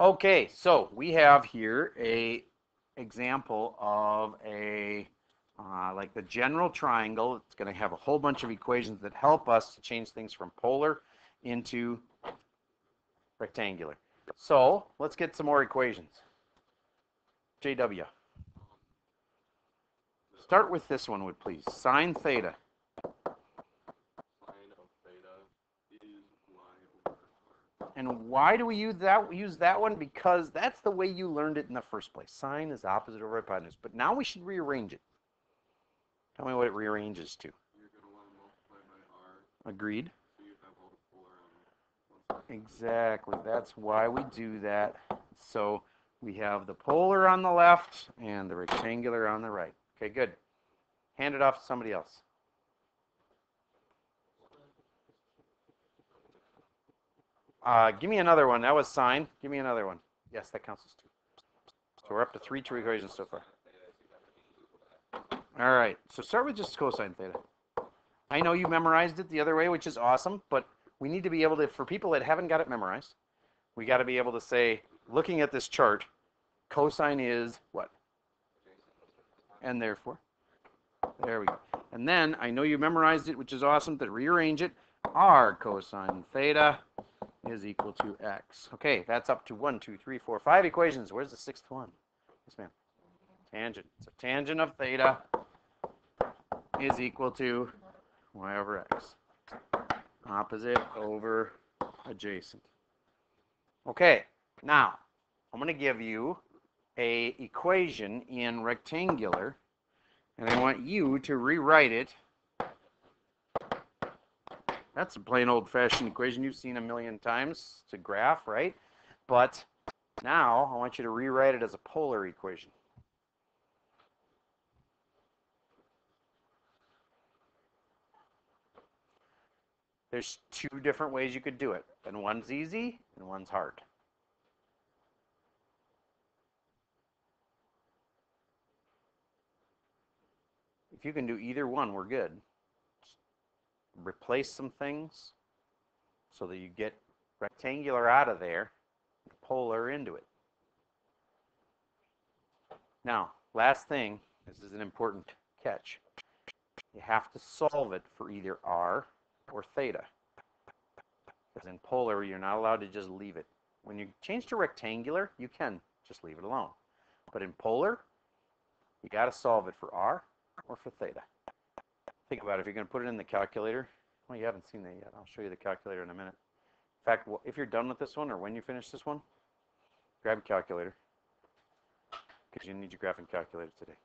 Okay, so we have here a example of a uh, like the general triangle. It's going to have a whole bunch of equations that help us to change things from polar into rectangular. So let's get some more equations. JW. Start with this one, would please. Sine theta. Sine of theta is y over r. And why do we use that use that one? Because that's the way you learned it in the first place. Sine is opposite over hypotenuse. But now we should rearrange it. Tell me what it rearranges to. To want to multiply by r, Agreed? so. Exactly. That's why we do that. So we have the polar on the left and the rectangular on the right. Okay, good. Hand it off to somebody else. Uh, give me another one. That was sine. Give me another one. Yes, that counts as two. So we're up to three true equations so far. All right. So start with just cosine theta. I know you memorized it the other way, which is awesome, but we need to be able to, for people that haven't got it memorized, we got to be able to say, looking at this chart, cosine is what? And therefore, there we go. And then I know you memorized it, which is awesome, to rearrange it, r cosine theta is equal to x. Okay, that's up to one, two, three, four, five equations. Where's the sixth one? Yes, ma'am. Tangent. So tangent of theta is equal to y over x. Opposite over adjacent. Okay, now I'm going to give you a equation in rectangular, and I want you to rewrite it. That's a plain old-fashioned equation you've seen a million times. It's a graph, right? But now I want you to rewrite it as a polar equation. There's two different ways you could do it, and one's easy and one's hard. If you can do either one, we're good. Replace some things so that you get rectangular out of there, polar into it. Now, last thing, this is an important catch. You have to solve it for either r or theta. Because in polar, you're not allowed to just leave it. When you change to rectangular, you can just leave it alone. But in polar, you got to solve it for r or for theta. Think about it. If you're going to put it in the calculator, well, you haven't seen that yet. I'll show you the calculator in a minute. In fact, if you're done with this one or when you finish this one, grab a calculator because you need your graphing calculator today.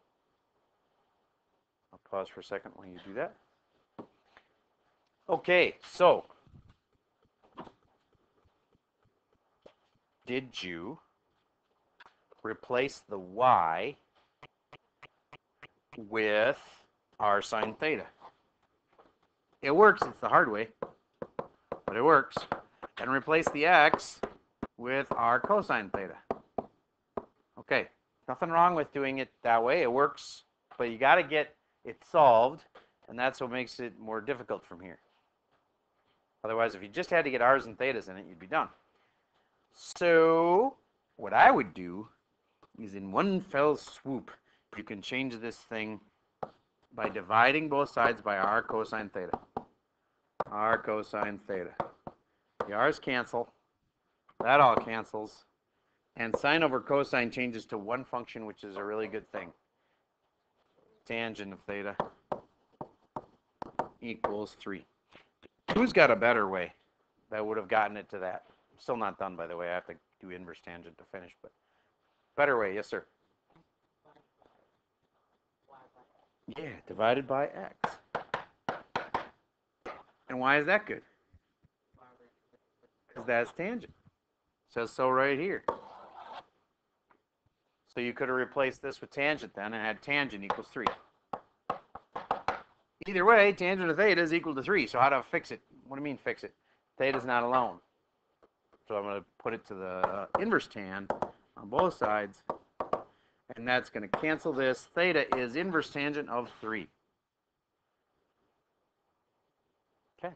I'll pause for a second while you do that. Okay, so did you replace the y with r sine theta? It works, it's the hard way, but it works. And replace the x with r cosine theta. Okay, nothing wrong with doing it that way. It works, but you got to get it solved, and that's what makes it more difficult from here. Otherwise, if you just had to get r's and thetas in it, you'd be done. So, what I would do is in one fell swoop, you can change this thing by dividing both sides by r cosine theta. r cosine theta. The r's cancel. That all cancels. And sine over cosine changes to one function, which is a really good thing. Tangent of theta equals 3. Who's got a better way that would have gotten it to that? I'm still not done, by the way. I have to do inverse tangent to finish, but better way, yes, sir. Yeah, divided by x. And why is that good? Because that's tangent. It Says so right here. So you could have replaced this with tangent then and had tangent equals 3. Either way, tangent of theta is equal to 3. So how do I fix it? What do you mean fix it? Theta is not alone. So I'm going to put it to the inverse tan on both sides. And that's going to cancel this. Theta is inverse tangent of 3. Okay.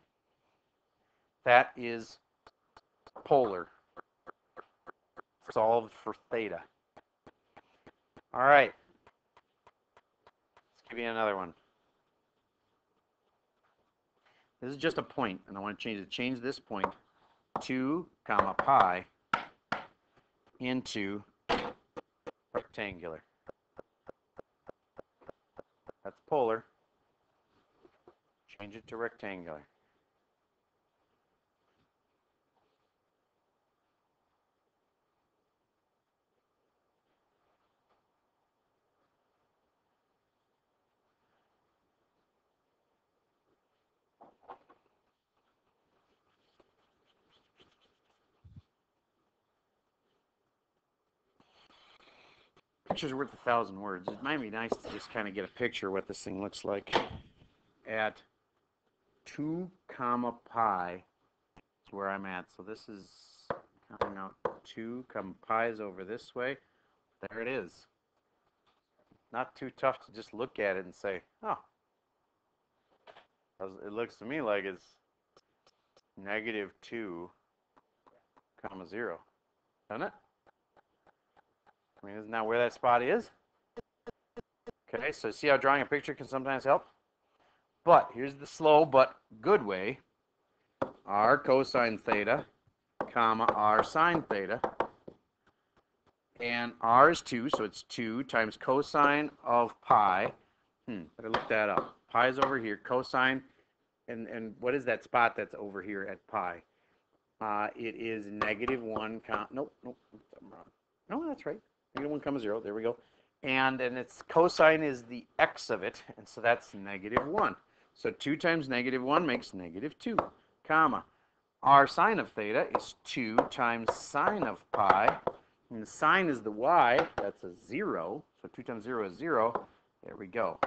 That is polar solved for theta. All right. Let's give you another one. This is just a point, and I want to change it. Change this point, 2 comma pi, into rectangular. That's polar. Change it to rectangular. Picture's worth a thousand words. It might be nice to just kind of get a picture of what this thing looks like. At 2 comma pi is where I'm at. So this is coming out 2 comma pi is over this way. There it is. Not too tough to just look at it and say, oh. It looks to me like it's negative 2 comma 0. Doesn't it? Mean, isn't that where that spot is? Okay, so see how drawing a picture can sometimes help? But here's the slow but good way. R cosine theta, comma, R sine theta. And R is 2, so it's 2 times cosine of pi. Hmm, better look that up. Pi is over here. Cosine, and, and what is that spot that's over here at pi? Uh, it is negative 1, com nope, nope. No, that's right. Negative 1 comma 0. There we go. And and its cosine is the x of it, and so that's negative 1. So 2 times negative 1 makes negative 2, comma. R sine of theta is 2 times sine of pi. And the sine is the y. That's a 0. So 2 times 0 is 0. There we go.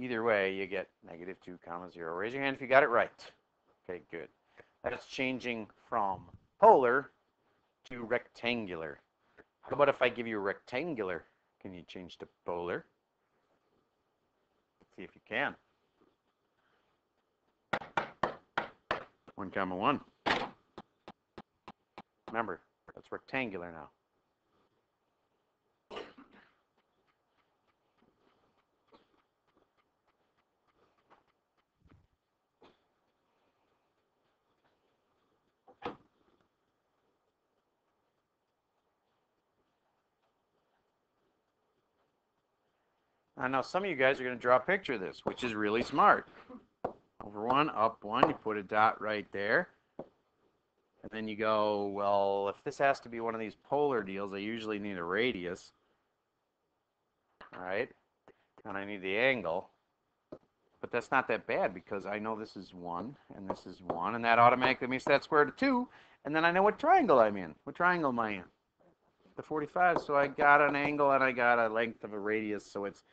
Either way, you get negative 2 comma 0. Raise your hand if you got it right. Okay, good. That's changing from polar to rectangular. How about if I give you rectangular? Can you change to polar? See if you can. 1 comma 1. Remember, that's rectangular now. Uh, I know some of you guys are going to draw a picture of this, which is really smart. Over one, up one, you put a dot right there. And then you go, well, if this has to be one of these polar deals, I usually need a radius. All right? And I need the angle. But that's not that bad because I know this is 1 and this is 1. And that automatically makes that square root of 2. And then I know what triangle I'm in. What triangle am I in? The 45. So I got an angle and I got a length of a radius. So it's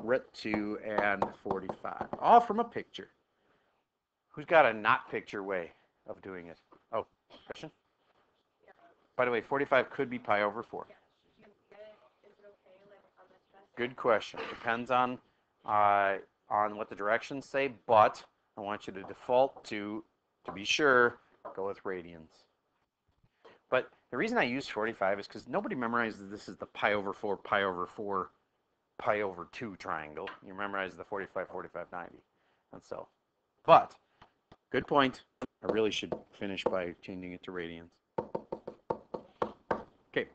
root 2 and 45. All from a picture. Who's got a not picture way of doing it? Oh, question? By the way, 45 could be pi over 4. Good question. Depends on uh, on what the directions say, but I want you to default to, to be sure, go with radians. But the reason I use 45 is because nobody memorizes this is the pi over 4, pi over 4, pi over 2 triangle. You memorize the 45, 45, 90. And so, but, good point. I really should finish by changing it to radians. Okay.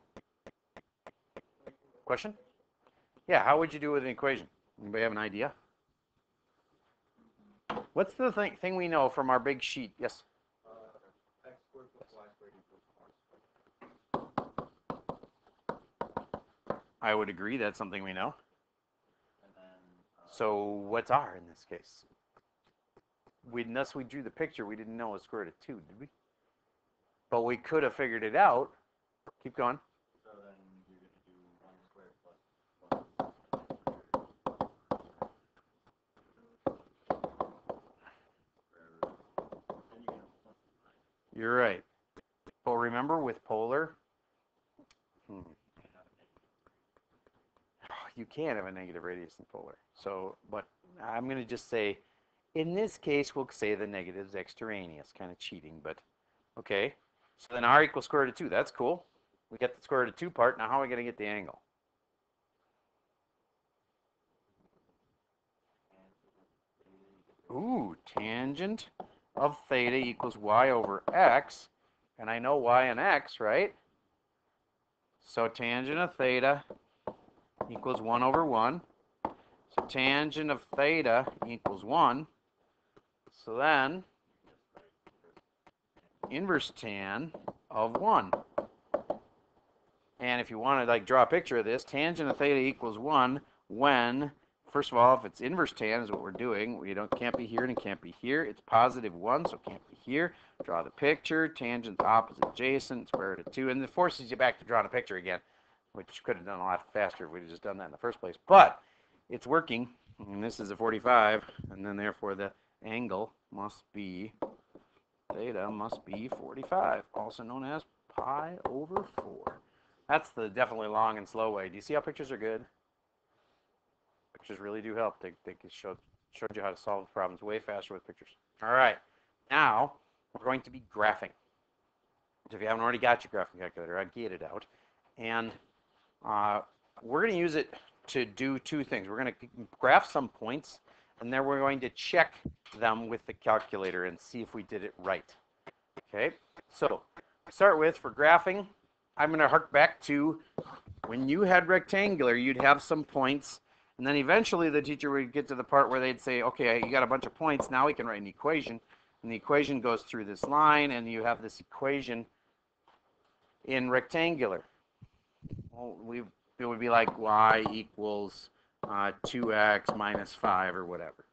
Question? Yeah, how would you do with an equation? Anybody have an idea? What's the thing, thing we know from our big sheet? Yes? X squared plus y squared equals r squared. I would agree that's something we know. So what's r in this case? We, unless we drew the picture, we didn't know a square root of 2, did we? But we could have figured it out. Keep going. so then you're gonna do one squared plus one. Then you can You're right. But remember with polar, hmm, you can have a negative radius in polar. So, but I'm going to just say, in this case, we'll say the negative's extraneous. Kind of cheating, but okay. So then r equals square root of 2. That's cool. We get the square root of 2 part. Now how are we going to get the angle? Ooh, tangent of theta equals y over x. And I know y and x, right? So tangent of theta equals 1 over 1. So tangent of theta equals 1. So then, inverse tan of 1. And if you want to like draw a picture of this, tangent of theta equals 1 when, first of all, if it's inverse tan is what we're doing, we don't can't be here and it can't be here. It's positive 1, so it can't be here. Draw the picture, tangent's opposite adjacent, square root of 2, and it forces you back to drawing a picture again, which could have done a lot faster if we'd have just done that in the first place. But it's working, and this is a 45, and then therefore the angle must be, theta must be 45, also known as pi over 4. That's the definitely long and slow way. Do you see how pictures are good? Pictures really do help. They, they can show, showed you how to solve problems way faster with pictures. All right, now we're going to be graphing. So if you haven't already got your graphing calculator, I'd get it out. And uh, we're going to use it to do two things. We're going to graph some points, and then we're going to check them with the calculator and see if we did it right. Okay, so start with for graphing, I'm going to hark back to when you had rectangular, you'd have some points, and then eventually the teacher would get to the part where they'd say, okay, you got a bunch of points, now we can write an equation. And the equation goes through this line, and you have this equation in rectangular. Well, we, it would be like y equals uh, 2x minus 5 or whatever.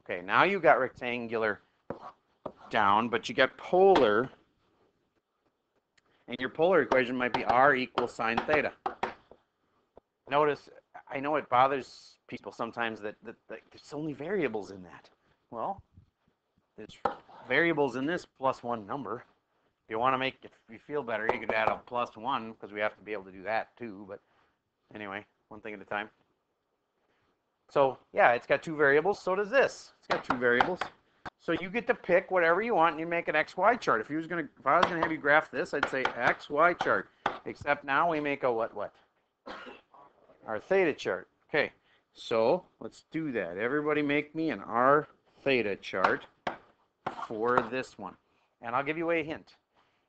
Okay, now you got rectangular down, but you get polar and your polar equation might be r equals sine theta. Notice, I know it bothers people sometimes that, that, that there's only variables in that. Well, there's variables in this plus one number. If you want to make, you feel better, you could add a plus one because we have to be able to do that too. But anyway, one thing at a time. So yeah, it's got two variables. So does this. It's got two variables. So you get to pick whatever you want and you make an XY chart. If you was gonna if I was gonna have you graph this, I'd say XY chart. Except now we make a what what? Our theta chart. Okay. So let's do that. Everybody make me an R theta chart for this one. And I'll give you a hint.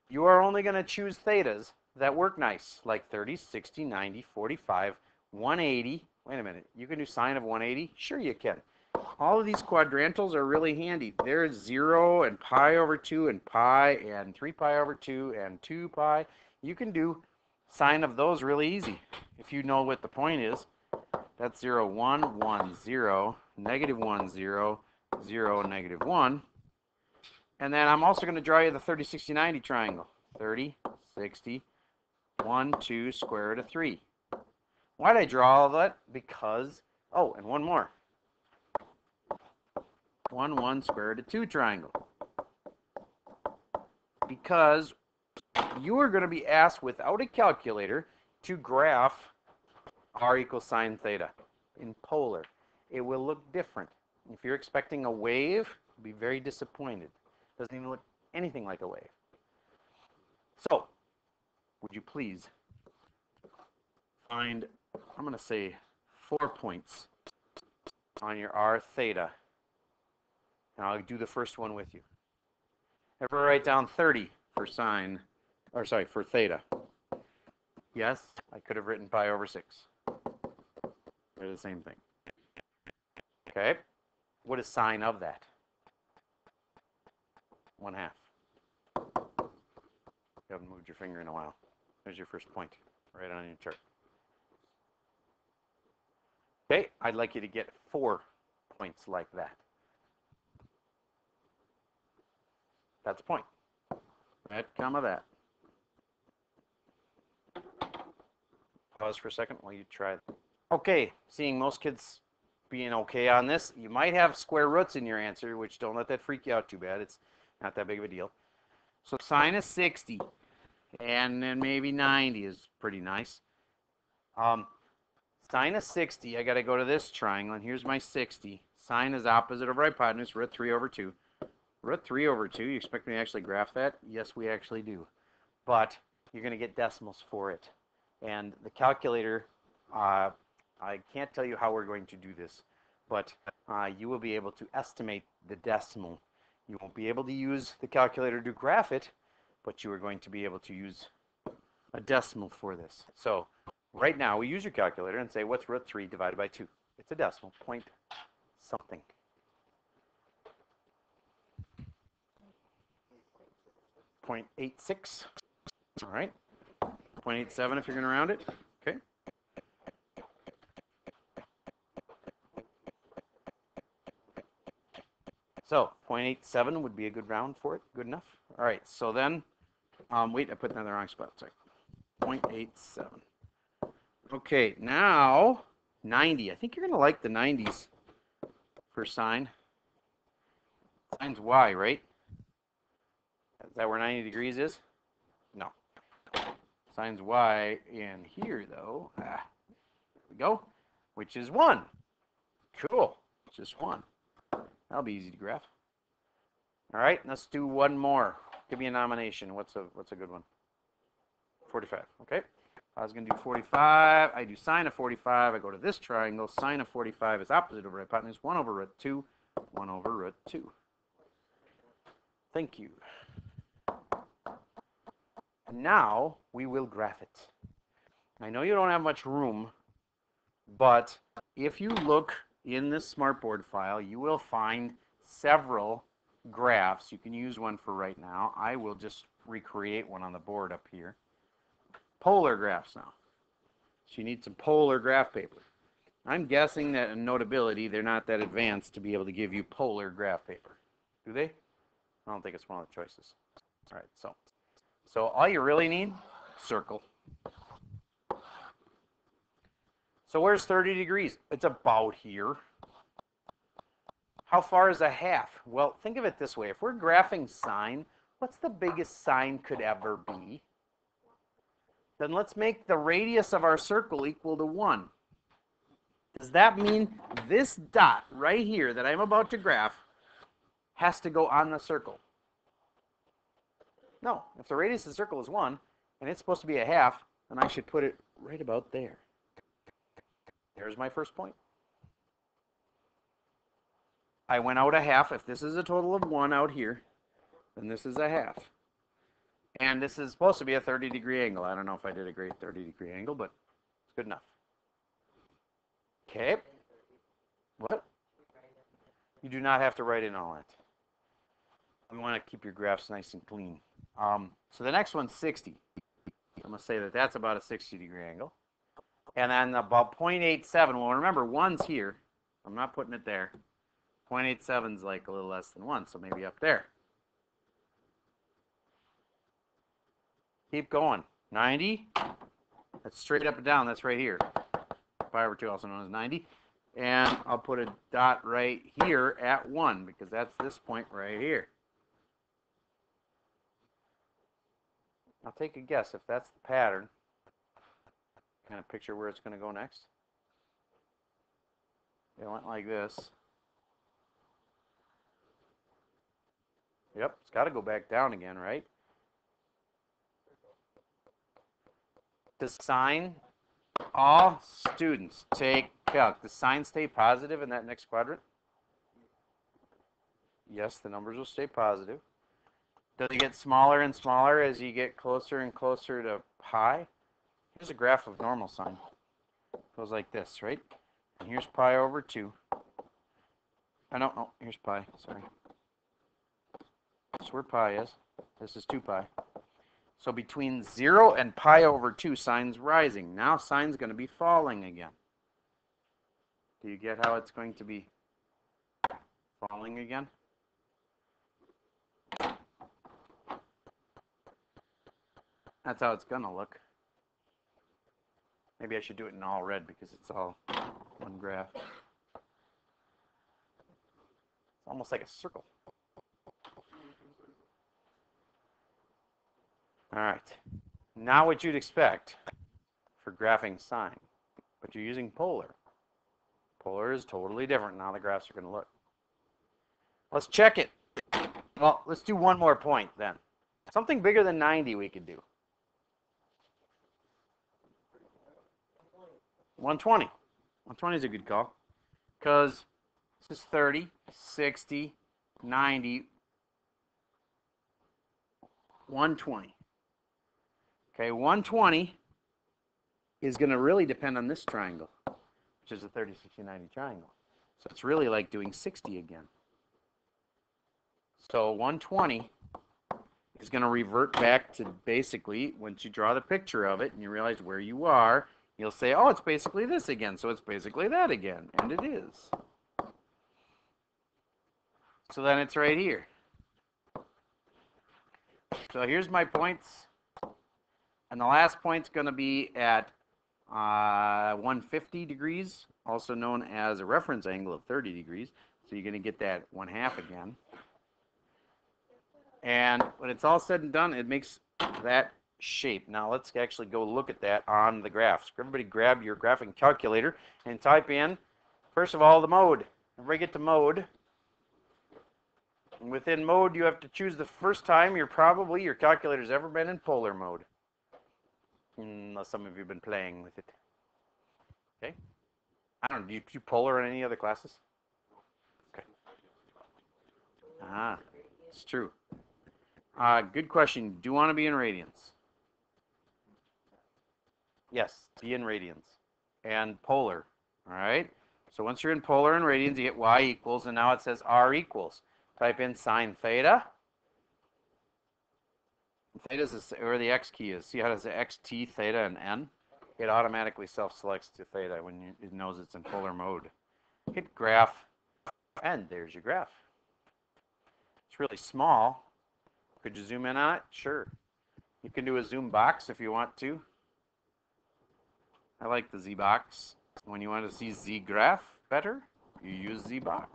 You are only going to choose thetas that work nice, like 30, 60, 90, 45, 180. Wait a minute. You can do sine of 180? Sure you can all of these quadrantals are really handy. There's 0 and pi over 2 and pi and 3 pi over 2 and 2 pi. You can do sine of those really easy if you know what the point is. That's 0, 1, 1, 0, negative 1, 0, 0, negative 1. And then I'm also going to draw you the 30, 60, 90 triangle. 30, 60, 1, 2, square root of 3. Why did I draw all that? Because, oh, and one more. 1, 1 square root of 2 triangle. Because you are going to be asked without a calculator to graph r equals sine theta in polar. It will look different. If you're expecting a wave, you'll be very disappointed. Doesn't even look anything like a wave. So, would you please find, I'm going to say four points on your r theta and I'll do the first one with you. Ever write down 30 for sine, or sorry, for theta? Yes, I could have written pi over 6. They're the same thing. Okay, what is sine of that? 1 half. You haven't moved your finger in a while. There's your first point, right on your chart. Okay, I'd like you to get four points like that. That's a point. Right, comma of that. Pause for a second while you try. Okay, seeing most kids being okay on this, you might have square roots in your answer, which don't let that freak you out too bad. It's not that big of a deal. So sine of 60 and then maybe 90 is pretty nice. Um, sine of 60, I got to go to this triangle, and here's my 60. Sine is opposite of hypotenuse, root 3 over 2. Root 3 over 2, you expect me to actually graph that? Yes, we actually do. But you're going to get decimals for it. And the calculator, uh, I can't tell you how we're going to do this, but uh, you will be able to estimate the decimal. You won't be able to use the calculator to graph it, but you are going to be able to use a decimal for this. So right now, we use your calculator and say, what's root 3 divided by 2? It's a decimal, point something. Point eight six. All right. Point eight seven if you're going to round it. Okay. So 0.87 would be a good round for it. Good enough. All right. So then, um, wait, I put that in the wrong spot. Sorry. 0.87. Okay. Now 90. I think you're going to like the 90s for sine. Sine's y, right? Is that where 90 degrees is? No. Sine's y in here, though. Ah, there we go. Which is 1. Cool. Just 1. That'll be easy to graph. All right, let's do one more. Give me a nomination. What's a what's a good one? 45. Okay. I was going to do 45. I do sine of 45. I go to this triangle. Sine of 45 is opposite over hypotenuse. 1 over root 2. 1 over root 2. Thank you. And now we will graph it. I know you don't have much room, but if you look in this smartboard file, you will find several graphs. You can use one for right now. I will just recreate one on the board up here. Polar graphs now. So you need some polar graph paper. I'm guessing that in Notability, they're not that advanced to be able to give you polar graph paper. Do they? I don't think it's one of the choices. All right, so so all you really need, circle. So where's 30 degrees? It's about here. How far is a half? Well, think of it this way. If we're graphing sine, what's the biggest sine could ever be? Then let's make the radius of our circle equal to 1. Does that mean this dot right here that I'm about to graph has to go on the circle? No. If the radius of the circle is 1 and it's supposed to be a half, then I should put it right about there. There's my first point. I went out a half. If this is a total of 1 out here, then this is a half. And this is supposed to be a 30 degree angle. I don't know if I did a great 30 degree angle, but it's good enough. Okay. What? You do not have to write in all that. We want to keep your graphs nice and clean. Um, so the next one's 60. I'm going to say that that's about a 60 degree angle. And then about 0.87, well, remember, 1's here. I'm not putting it there. 0.87 is like a little less than 1, so maybe up there. Keep going. 90. That's straight up and down. That's right here. Pi over 2, also known as 90. And I'll put a dot right here at 1 because that's this point right here. I'll take a guess if that's the pattern. Kind of picture where it's going to go next. It went like this. Yep, it's got to go back down again, right? Does sine, all students take calc, does sine stay positive in that next quadrant? Yes, the numbers will stay positive. Does it get smaller and smaller as you get closer and closer to pi? Here's a graph of normal sine. It goes like this, right? And here's pi over 2. I don't know. Here's pi. Sorry. That's where pi is. This is 2 pi. So between 0 and pi over 2, sine's rising. Now sine's going to be falling again. Do you get how it's going to be falling again? That's how it's going to look. Maybe I should do it in all red because it's all one graph. It's almost like a circle. All right. Now what you'd expect for graphing sine, but you're using polar. Polar is totally different. Now the graphs are going to look. Let's check it. Well, let's do one more point then. Something bigger than 90 we could do. 120. 120 is a good call. Because this is 30, 60, 90, 120. Okay, 120 is going to really depend on this triangle, which is a 30, 60, 90 triangle. So it's really like doing 60 again. So 120 is going to revert back to basically, once you draw the picture of it and you realize where you are, you'll say, oh, it's basically this again, so it's basically that again, and it is. So then it's right here. So here's my points. And the last point's going to be at uh, 150 degrees, also known as a reference angle of 30 degrees. So you're going to get that one half again. And when it's all said and done, it makes that shape. Now let's actually go look at that on the graphs. Everybody grab your graphing calculator and type in, first of all, the mode. Everybody get to mode. And within mode, you have to choose the first time you're probably, your calculator's ever been in polar mode. Unless some of you have been playing with it. Okay? I don't know, do you do polar in any other classes? Okay. Ah, it's true. Uh, good question. Do you want to be in radians? Yes, be in radians. And polar, all right? So once you're in polar and radians, you get y equals, and now it says r equals. Type in sine theta. Theta is, where the x key is. See how it says x, t, theta, and n? It automatically self-selects to theta when you, it knows it's in polar mode. Hit graph, and there's your graph. It's really small. Could you zoom in on it? Sure. You can do a zoom box if you want to. I like the Z box. When you want to see Z graph better, you use Z box.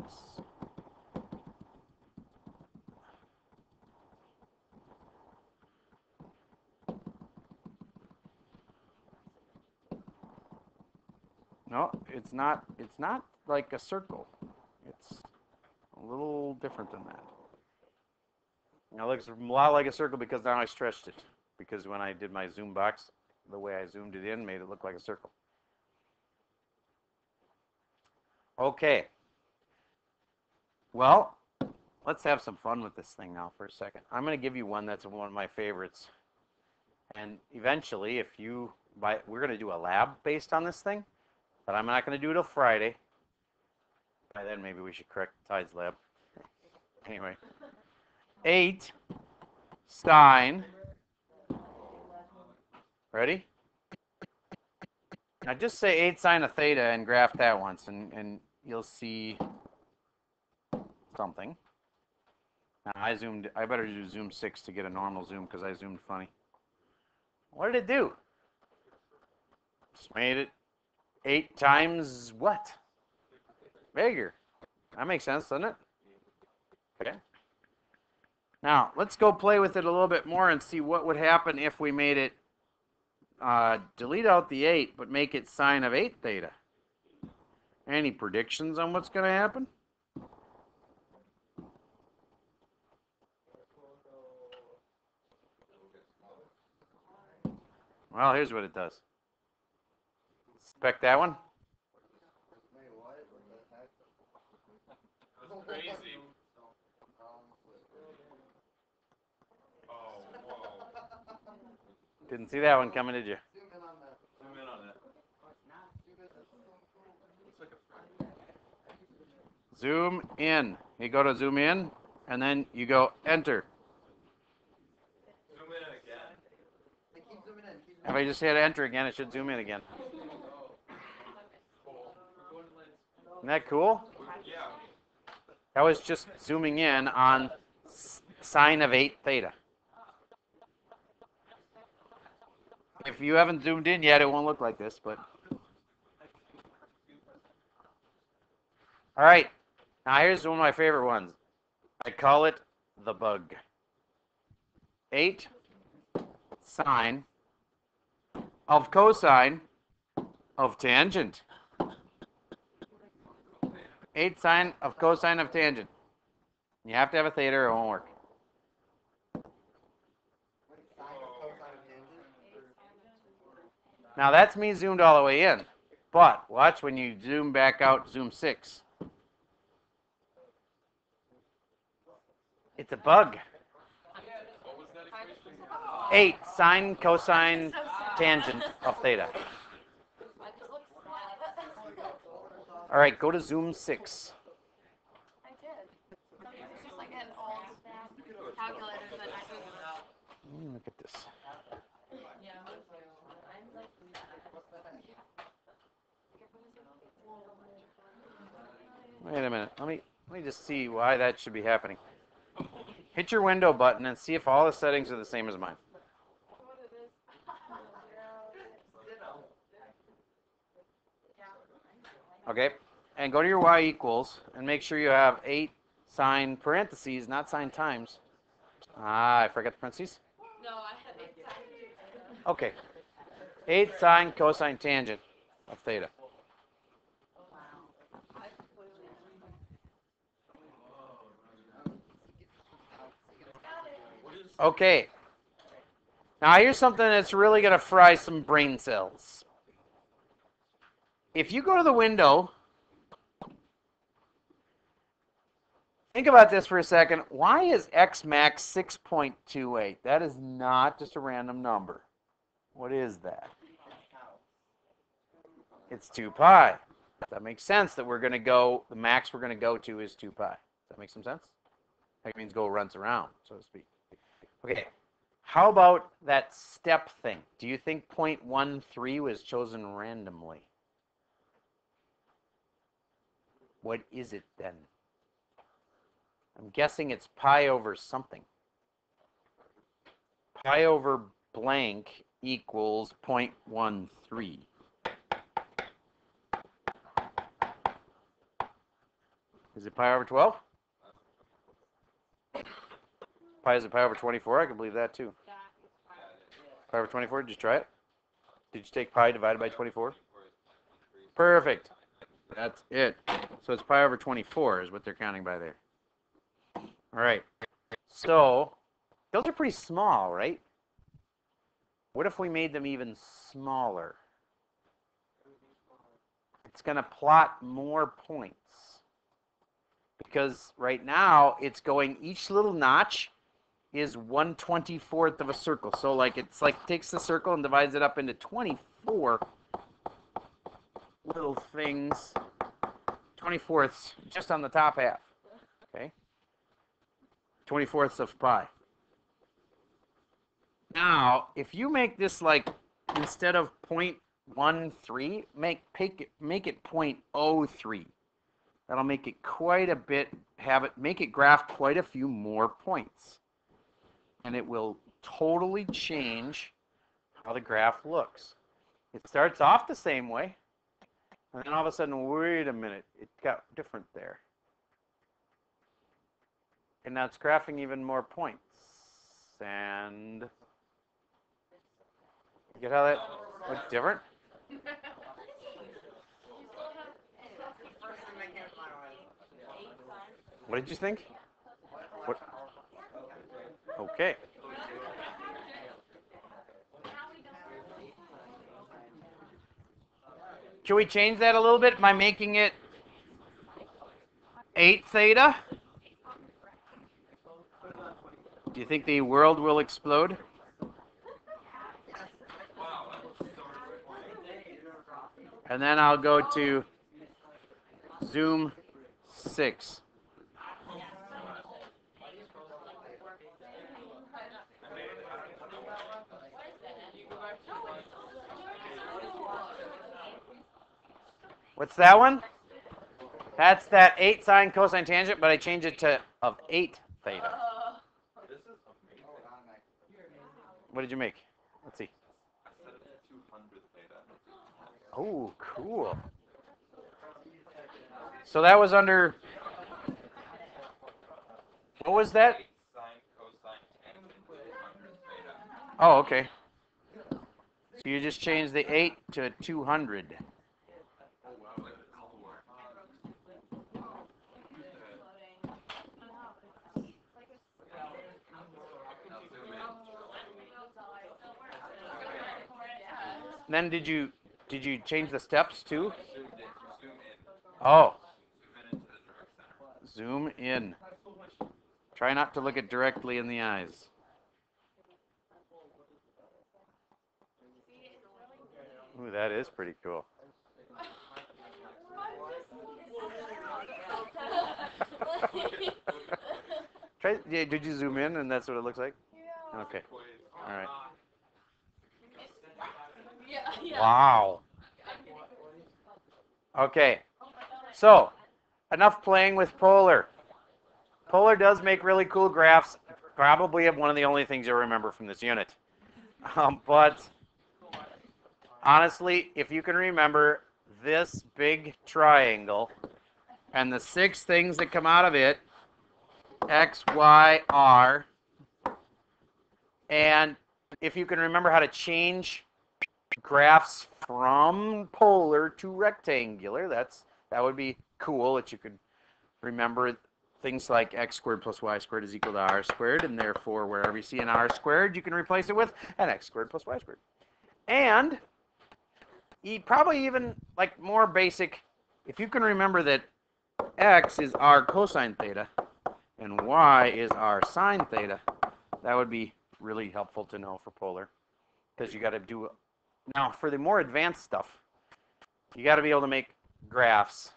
No, it's not. It's not like a circle. It's a little different than that. Now it looks a lot like a circle because now I stretched it. Because when I did my zoom box, the way I zoomed it in made it look like a circle. Okay. Well, let's have some fun with this thing now for a second. I'm going to give you one that's one of my favorites. And eventually, if you, buy, we're going to do a lab based on this thing, but I'm not going to do it till Friday. By then, maybe we should correct tides lab. Anyway. 8 sine. Ready? Now just say 8 sine of theta and graph that once, and, and you'll see something. Now I zoomed, I better do zoom 6 to get a normal zoom because I zoomed funny. What did it do? Just made it 8 times what? Bigger. That makes sense, doesn't it? Okay. Now, let's go play with it a little bit more and see what would happen if we made it, uh, delete out the 8, but make it sine of 8 theta. Any predictions on what's going to happen? Well, here's what it does. Expect that one? That's crazy. Oh, whoa. Didn't see that one coming, did you? Zoom in. You go to zoom in, and then you go enter. Zoom in again. If I just hit enter again, it should zoom in again. Isn't that cool? That was just zooming in on sine of 8 theta. If you haven't zoomed in yet, it won't look like this, but. All right. Now here's one of my favorite ones. I call it the bug. 8 sine of cosine of tangent. 8 sine of cosine of tangent. You have to have a theta or it won't work. Now that's me zoomed all the way in. But watch when you zoom back out, zoom six. It's a bug. What was that equation? Eight sine cosine tangent of theta. All right, go to zoom six. I did. It's just like an old calculator that I could. Mm, Look at this. Wait a minute. Let me let me just see why that should be happening. Hit your window button and see if all the settings are the same as mine. Okay, and go to your y equals and make sure you have 8 sine parentheses, not sine times. Ah, I forgot the parentheses. No, I had it. Okay. 8 sine cosine tangent of theta. Okay. Now here's something that's really going to fry some brain cells. If you go to the window, think about this for a second. Why is x max 6.28? That is not just a random number. What is that? It's 2 pi. That makes sense that we're going to go, the max we're going to go to is 2 pi. Does that make some sense? That means go runs around, so to speak. Okay. How about that step thing? Do you think 0.13 was chosen randomly? What is it then? I'm guessing it's pi over something. Pi over blank equals 0.13. Is it pi over 12? Pi is it pi over 24? I can believe that too. Pi over 24, did you try it? Did you take pi divided by 24? Perfect. That's it. So it's pi over 24 is what they're counting by there. All right. So those are pretty small, right? What if we made them even smaller? It's going to plot more points. Because right now it's going each little notch is 1 24th of a circle. So like it's like takes the circle and divides it up into 24 little things. 24ths just on the top half. Okay? 24ths of pi. Now, if you make this like instead of 0.13, make make it make it 0.03. That'll make it quite a bit have it make it graph quite a few more points. And it will totally change how the graph looks. It starts off the same way. And then all of a sudden, wait a minute, it got different there. And now it's graphing even more points. And get how that went different? What did you think? What? Okay. Can we change that a little bit by making it 8 theta? Do you think the world will explode? And then I'll go to zoom 6. What's that one? That's that 8 sine cosine tangent, but I changed it to of 8 theta. This is amazing. What did you make? Let's see. I said it's 200 theta. Oh, cool. So that was under. What was that? Eight sine cosine tangent 200 theta. Oh, okay. So you just changed the 8 to 200. Oh wow, like the color. Now zoom in. Then did you did you change the steps too? Oh, zoom in. Try not to look it directly in the eyes. Ooh, that is pretty cool. Try, yeah, did you zoom in and that's what it looks like? Yeah. Okay. All right. Wow. Okay. So, enough playing with Polar. Polar does make really cool graphs. Probably one of the only things you'll remember from this unit. Um, but honestly, if you can remember this big triangle and the six things that come out of it, X, Y, R, and if you can remember how to change graphs from polar to rectangular, that's that would be cool that you could remember things like x squared plus y squared is equal to r squared, and therefore wherever you see an r squared, you can replace it with an x squared plus y squared. And e- probably even like more basic, if you can remember that x is r cosine theta and y is r sine theta, that would be really helpful to know for polar because you got to do now for the more advanced stuff you got to be able to make graphs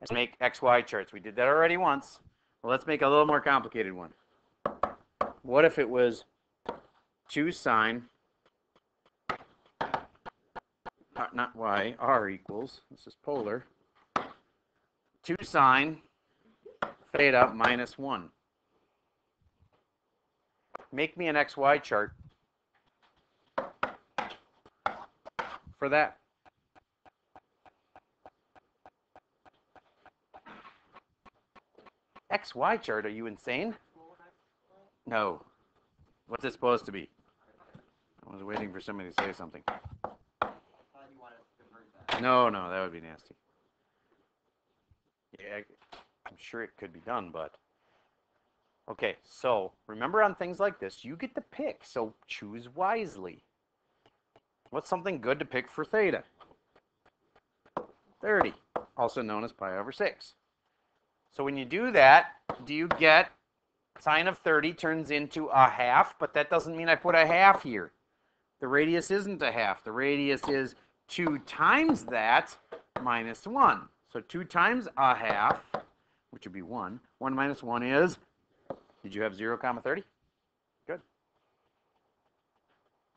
and make xy charts. We did that already once. Well let's make a little more complicated one. What if it was 2 sine not y r equals this is polar 2 sine theta minus 1 make me an xy chart for that. XY chart, are you insane? No. What's it supposed to be? I was waiting for somebody to say something. No, no, that would be nasty. Yeah, I'm sure it could be done, but. Okay, so remember on things like this, you get to pick, so choose wisely. What's something good to pick for theta? 30, also known as pi over 6. So when you do that, do you get sine of 30 turns into a half, but that doesn't mean I put a half here. The radius isn't a half. The radius is 2 times that minus 1. So 2 times a half, which would be 1. 1 minus 1 is, did you have 0 comma 30? Good.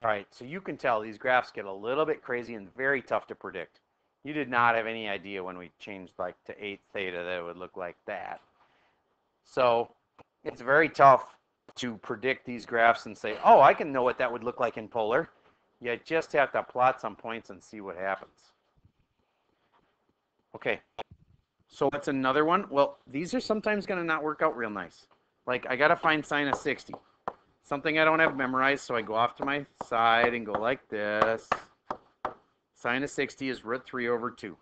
All right, so you can tell these graphs get a little bit crazy and very tough to predict. You did not have any idea when we changed like to 8 theta that it would look like that. So it's very tough to predict these graphs and say, oh, I can know what that would look like in polar. You just have to plot some points and see what happens. Okay, so what's another one? Well, these are sometimes going to not work out real nice. Like I got to find sine of 60 something I don't have memorized, so I go off to my side and go like this. Sine of 60 is root 3 over 2.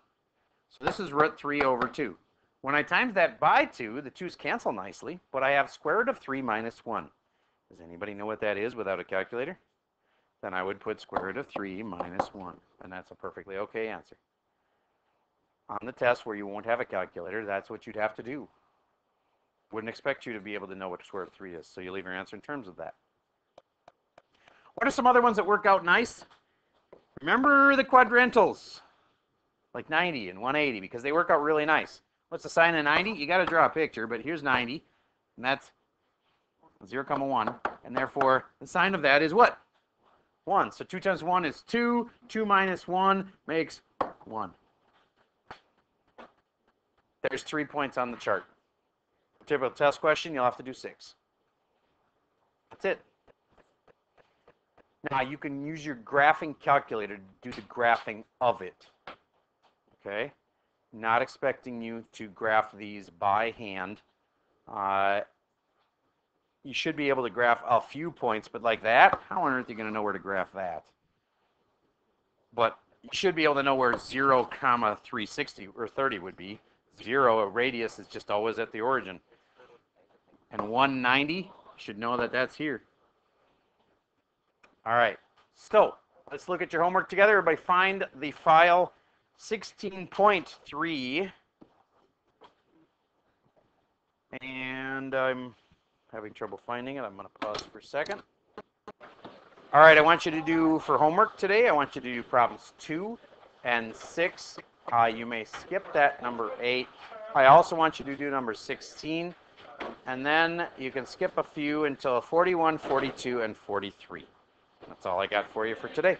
So this is root 3 over 2. When I times that by 2, the 2's cancel nicely, but I have square root of 3 minus 1. Does anybody know what that is without a calculator? Then I would put square root of 3 minus 1, and that's a perfectly okay answer. On the test where you won't have a calculator, that's what you'd have to do. Wouldn't expect you to be able to know what square root of 3 is, so you leave your answer in terms of that. What are some other ones that work out nice? Remember the quadrantals, like 90 and 180, because they work out really nice. What's the sine of 90? You got to draw a picture, but here's 90, and that's 0, comma 1, and therefore the sine of that is what? 1. So 2 times 1 is 2. 2 minus 1 makes 1. There's three points on the chart typical test question, you'll have to do six. That's it. Now you can use your graphing calculator to do the graphing of it. Okay? Not expecting you to graph these by hand. Uh, you should be able to graph a few points, but like that, how on earth are you going to know where to graph that? But you should be able to know where 0, comma 360 or 30 would be. 0, a radius is just always at the origin and 190, should know that that's here. All right, so let's look at your homework together. Everybody find the file 16.3. And I'm having trouble finding it. I'm going to pause for a second. All right, I want you to do for homework today, I want you to do problems two and six. Uh, you may skip that number eight. I also want you to do number 16. And then you can skip a few until 41, 42, and 43. That's all I got for you for today.